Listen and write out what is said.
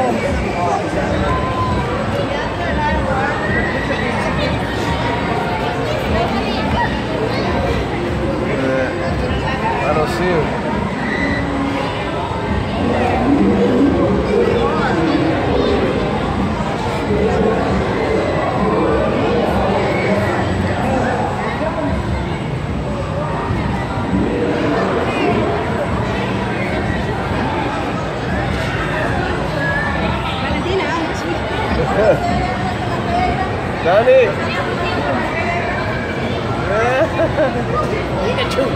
É, Brasil. Danny! It!